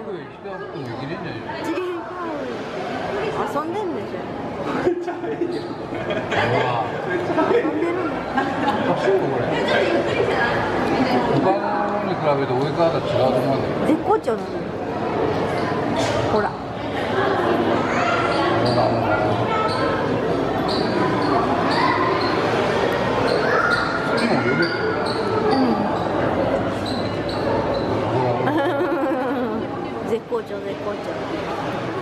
遊んでんでしょめっちゃ早いよっゃ早遊んでるのおかしいよこれのに比べて追い方違うと思うんだ。よ絶好調なのほらほらほら絶好調絶好調